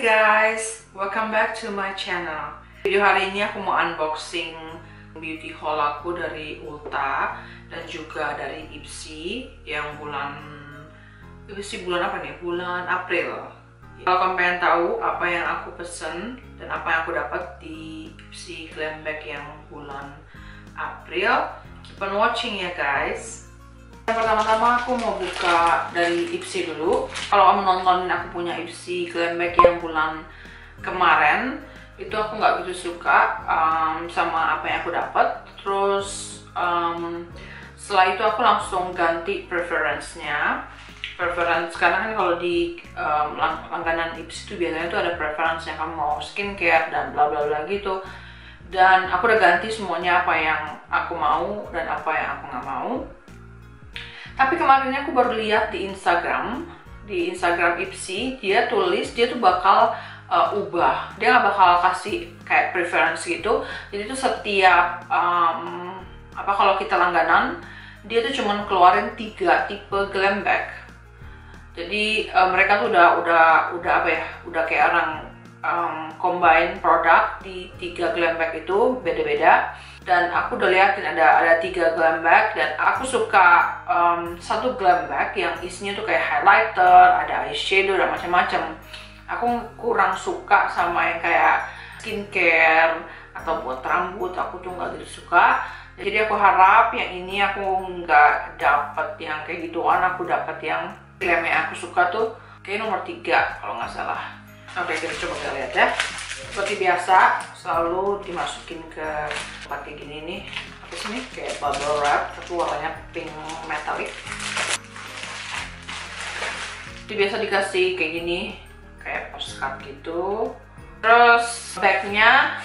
guys, welcome back to my channel. Video hari ini aku mau unboxing beauty haul aku dari Ulta dan juga dari Ipsy yang bulan Ipsy bulan apa nih? Bulan April. Kalau kalian pengen tahu apa yang aku pesen dan apa yang aku dapat di Ipsy glam bag yang bulan April, keep on watching ya guys. Pertama-tama aku mau buka dari Ipsy dulu. Kalau kamu nontonin aku punya Ipsy glam bag yang bulan kemarin, itu aku nggak begitu suka um, sama apa yang aku dapat. Terus um, setelah itu aku langsung ganti preference-nya. Preference karena kan kalau di um, lang langganan Ipsy itu biasanya itu ada preference yang kamu mau skincare dan bla bla bla gitu. Dan aku udah ganti semuanya apa yang aku mau dan apa yang aku nggak mau tapi kemarin aku baru lihat di Instagram di Instagram Ipsy dia tulis dia tuh bakal uh, ubah. Dia nggak bakal kasih kayak preference gitu. Jadi tuh setiap um, apa kalau kita langganan dia tuh cuman keluarin tiga tipe glam bag. Jadi uh, mereka tuh udah udah udah apa ya udah kayak orang um, combine produk di tiga glam bag itu beda-beda dan aku udah liatin ada ada tiga glam bag dan aku suka um, satu glam bag yang isinya tuh kayak highlighter, ada eyeshadow dan macam-macam. Aku kurang suka sama yang kayak skincare atau buat rambut, aku tuh nggak gitu suka. Jadi aku harap yang ini aku nggak dapet yang kayak gituan, aku dapet yang glam yang aku suka tuh kayak nomor tiga kalau nggak salah. Oke kita coba kita lihat ya seperti biasa selalu dimasukin ke pakai gini nih. Apa sih kayak bubble wrap tapi warnanya pink metallic. Jadi biasa dikasih kayak gini kayak postcard gitu. Terus bagnya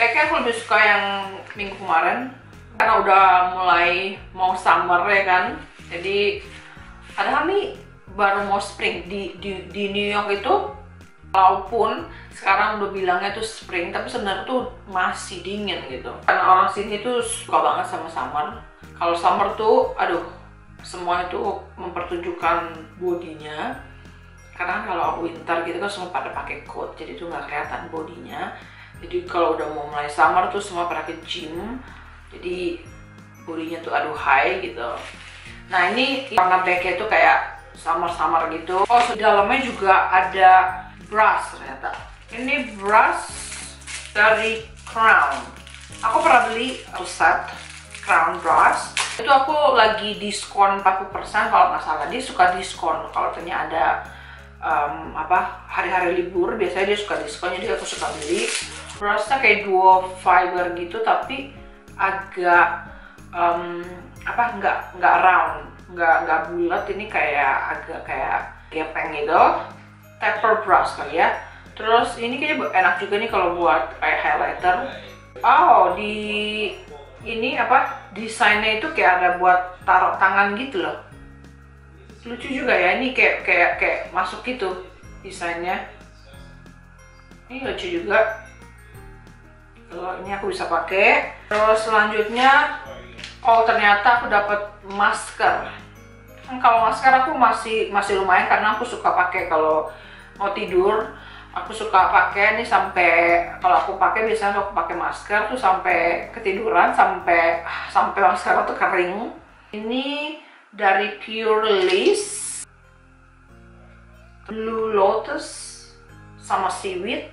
bagnya aku lebih suka yang minggu kemarin. Karena udah mulai mau summer ya kan. Jadi padahal nih baru mau spring di, di, di New York itu walaupun sekarang udah bilangnya tuh spring tapi sebenarnya tuh masih dingin gitu. Karena orang sini tuh suka banget sama summer. Kalau summer tuh aduh semua itu mempertunjukkan bodinya. Karena kalau winter gitu kan semua pada pakai coat jadi tuh nggak kelihatan bodinya. Jadi kalau udah mau mulai summer tuh semua pada ke gym. Jadi bodinya tuh aduh high gitu. Nah ini warna blacknya tuh kayak summer-summer gitu. Oh di dalamnya juga ada brush ternyata. Ini brush dari Crown. Aku pernah beli set Crown brush. Itu aku lagi diskon 40% kalau nggak salah. Dia suka diskon kalau ternyata ada um, apa hari-hari libur biasanya dia suka diskon jadi aku suka beli. Brushnya kayak duo fiber gitu tapi agak um, apa nggak nggak round nggak nggak bulat. Ini kayak agak kayak gepeng gitu taper brush kali ya. Terus ini kayaknya enak juga nih kalau buat kayak highlighter. Oh di ini apa desainnya itu kayak ada buat taruh tangan gitu loh. Lucu juga ya ini kayak kayak kayak masuk gitu desainnya. Ini lucu juga. Kalau ini aku bisa pakai. Terus selanjutnya oh ternyata aku dapat masker kalau masker aku masih masih lumayan karena aku suka pakai kalau mau tidur aku suka pakai nih sampai kalau aku pakai biasanya aku pakai masker tuh sampai ketiduran sampai sampai masker tuh kering. Ini dari Pure Lace Blue Lotus sama seaweed.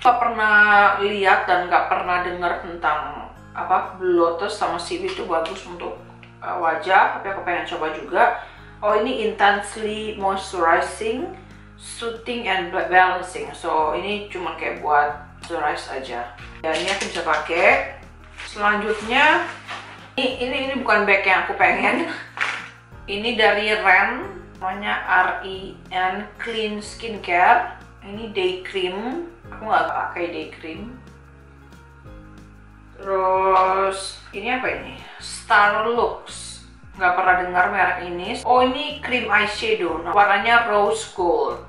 Gak pernah lihat dan gak pernah dengar tentang apa Blue Lotus sama seaweed itu bagus untuk uh, wajah tapi aku pengen coba juga. Oh ini intensely moisturizing soothing and balancing. So ini cuma kayak buat moisturize aja. Dan ini aku bisa pakai. Selanjutnya ini, ini ini bukan bag yang aku pengen. Ini dari Ren namanya R.E.N Clean Skincare. Ini day cream. Aku nggak pakai day cream terus ini apa ini? Star Lux nggak pernah dengar merek ini. Oh ini cream eyeshadow. Nah, warnanya rose gold.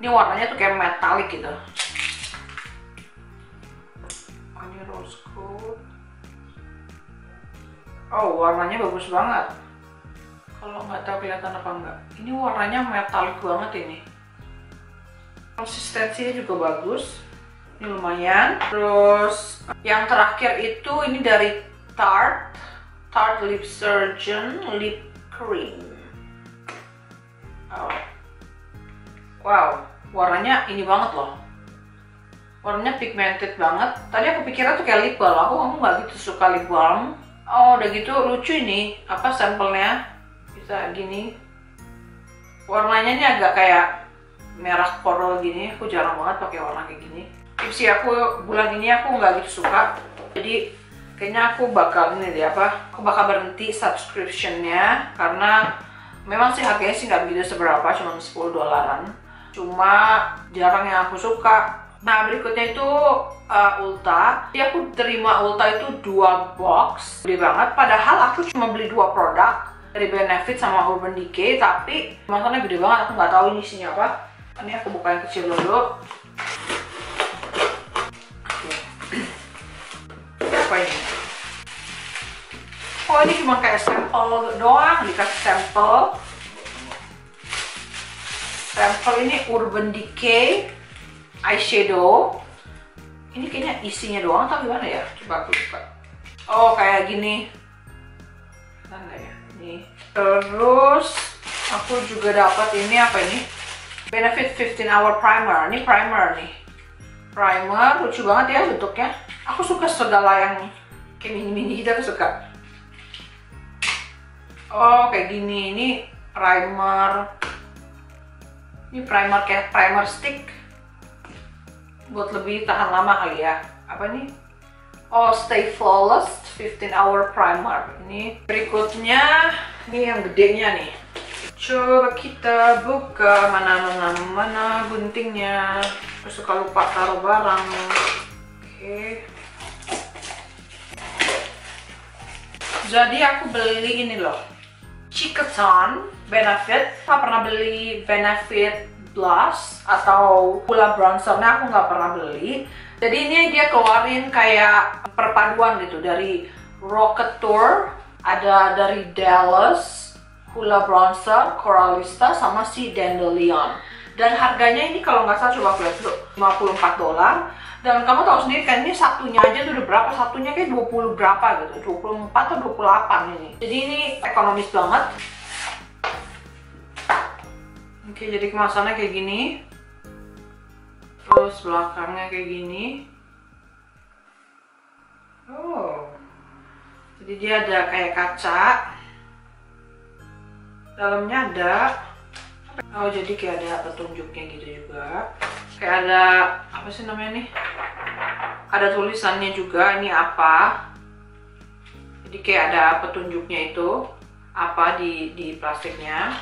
Ini warnanya tuh kayak metalik gitu. Oh, ini rose gold. Oh warnanya bagus banget. Kalau nggak tahu kelihatan apa enggak ini warnanya metalik banget ini. Konsistensinya juga bagus ini lumayan. Terus yang terakhir itu ini dari Tarte. Tarte Lip Surgeon Lip Cream. Oh. wow warnanya ini banget loh. Warnanya pigmented banget. Tadi aku pikirnya tuh kayak lip balm. Aku kamu nggak gitu suka lip balm. Oh udah gitu lucu ini. Apa sampelnya? Bisa gini. Warnanya ini agak kayak merah coral gini. Aku jarang banget pakai warna kayak gini tipsi aku bulan ini aku nggak gitu suka jadi kayaknya aku bakal ini deh apa aku bakal berhenti subscriptionnya karena memang sih harganya sih nggak begitu seberapa cuma 10 dolaran cuma jarang yang aku suka Nah berikutnya itu uh, Ulta. Jadi aku terima Ulta itu dua box, gede banget. Padahal aku cuma beli dua produk dari Benefit sama Urban Decay, tapi masalahnya gede banget. Aku nggak tahu ini isinya apa. Ini aku buka yang kecil dulu. Apa ini? Oh ini cuma kayak sampel doang, dikasih sampel. Sampel ini Urban Decay eyeshadow. Ini kayaknya isinya doang atau gimana ya? Coba aku buka oh kayak gini. Mana ya? Ini. Terus aku juga dapat ini apa ini? Benefit 15 hour primer. Ini primer nih. Primer lucu banget ya bentuknya aku suka segala yang kayak mini-mini gitu aku suka. Oh kayak gini. Ini primer. Ini primer kayak primer stick. Buat lebih tahan lama kali ya. Apa nih oh stay flawless 15 hour primer. Ini berikutnya ini yang gedenya nih. Coba kita buka mana mana mana guntingnya aku suka lupa taruh barang. Oke jadi aku beli ini loh. Chikaton Benefit. Aku pernah beli Benefit blush atau pula bronzernya aku nggak pernah beli. Jadi ini dia keluarin kayak perpaduan gitu. Dari Rocket Tour ada dari Dallas Hula Bronzer, Coralista, sama si Dandelion. Dan harganya ini kalau nggak salah coba aku lihat dulu 54 dolar dan kamu tahu sendiri kan ini satunya aja tuh udah berapa satunya kayak 20 berapa gitu 24 atau 28 ini jadi ini ekonomis banget Oke, jadi kemasannya kayak gini. Terus belakangnya kayak gini. Oh. Jadi dia ada kayak kaca. Dalamnya ada Oh, jadi kayak ada petunjuknya gitu juga. Kayak ada apa sih namanya nih? Ada tulisannya juga ini apa. Jadi kayak ada petunjuknya itu apa di di plastiknya.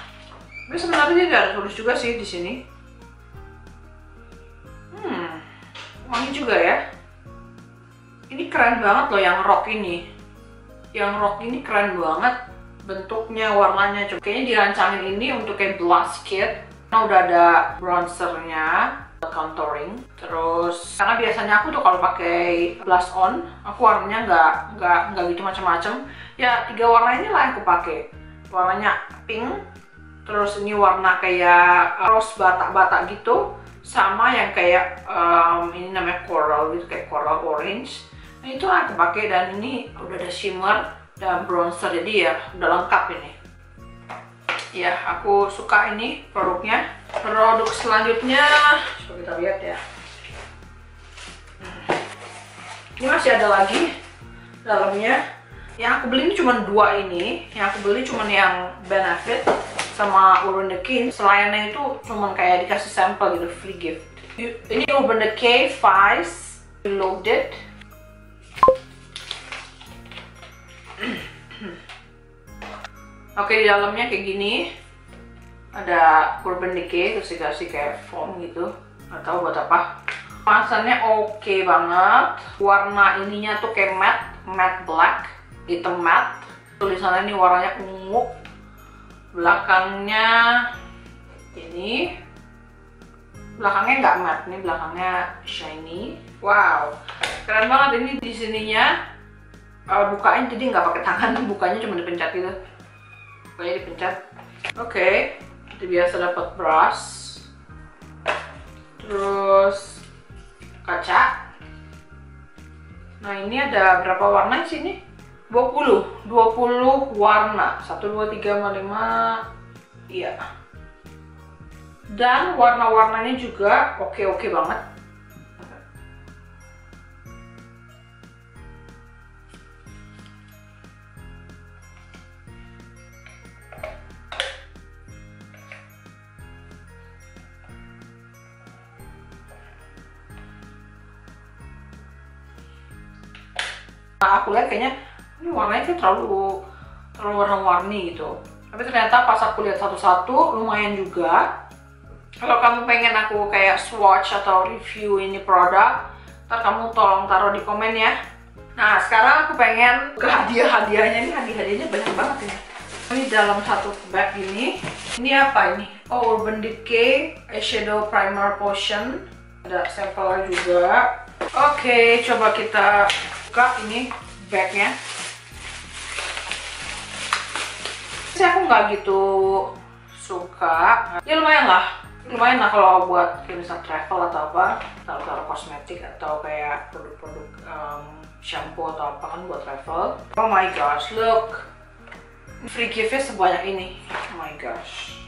Tapi sebenarnya dia ada tulis juga sih di sini. Hmm, wangi juga ya. Ini keren banget loh yang rock ini. Yang rock ini keren banget bentuknya, warnanya. Kayaknya dirancangin ini untuk kayak blush kit. Karena udah ada bronzernya, contouring. Terus karena biasanya aku tuh kalau pakai blush on, aku warnanya nggak nggak nggak gitu macam-macam. Ya tiga warna ini lah yang aku pakai. Warnanya pink, terus ini warna kayak rose batak-batak gitu sama yang kayak um, ini namanya coral gitu kayak coral orange nah itu aku pakai dan ini udah ada shimmer dan bronzer jadi ya udah lengkap ini ya aku suka ini produknya produk selanjutnya. Coba kita lihat ya. Ini masih ada lagi dalamnya. Yang aku beli ini cuma dua ini. Yang aku beli cuma yang benefit sama Urban Decay selainnya itu cuman kayak dikasih sampel gitu free gift. Ini Urban Decay Vice Reloaded Oke di dalamnya kayak gini ada Urban Decay terus dikasih kayak foam gitu. Atau buat apa. Kemasannya oke okay banget. Warna ininya tuh kayak matte matte black hitam matte. Tulisannya ini warnanya ungu. Belakangnya ini. Belakangnya nggak matte ini belakangnya shiny. Wow keren banget ini di sininya. Uh, bukain jadi nggak pakai tangan bukanya cuma dipencet gitu. Bukanya dipencet. Oke. Kita biasa dapat brush terus kaca. Nah ini ada berapa warna di sini 20 20 warna. 1 2 3 5 iya. Dan warna-warnanya juga oke-oke banget aku lihat kayaknya ini warnanya tuh terlalu terlalu warna-warni gitu. Tapi ternyata pas aku lihat satu-satu lumayan juga. Kalau kamu pengen aku kayak swatch atau review ini produk, ntar kamu tolong taruh di komen ya. Nah sekarang aku pengen ke hadiah-hadiahnya ini hadiah-hadiahnya banyak banget ini. Ini dalam satu bag ini. Ini apa ini? Oh Urban Decay Eyeshadow Primer Potion. Ada sampelnya juga. Oke, coba kita buka ini bagnya. Sih aku nggak gitu suka. Ya lumayan lah. Lumayan lah kalau buat kayak misal travel atau apa taruh-taruh kosmetik atau kayak produk-produk um, shampoo atau apa kan buat travel. Oh my gosh look. Free giftnya sebanyak ini. Oh my gosh.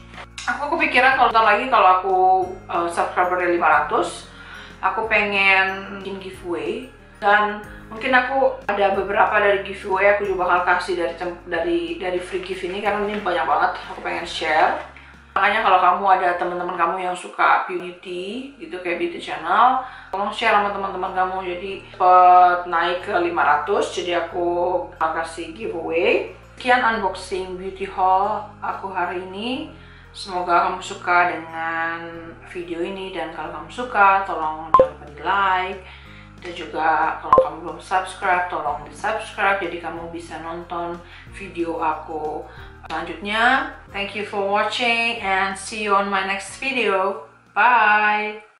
Aku kepikiran kalau ntar lagi kalau aku uh, subscriber 500 aku pengen bikin giveaway dan mungkin aku ada beberapa dari giveaway aku juga bakal kasih dari dari dari free gift ini karena ini banyak banget aku pengen share. Makanya kalau kamu ada teman-teman kamu yang suka beauty gitu kayak beauty channel tolong share sama teman-teman kamu. Jadi cepet naik ke 500 jadi aku bakal kasih giveaway. Sekian unboxing beauty haul aku hari ini. Semoga kamu suka dengan video ini dan kalau kamu suka tolong jangan lupa di like dan juga kalau kamu belum subscribe tolong di subscribe jadi kamu bisa nonton video aku selanjutnya. Thank you for watching and see you on my next video. Bye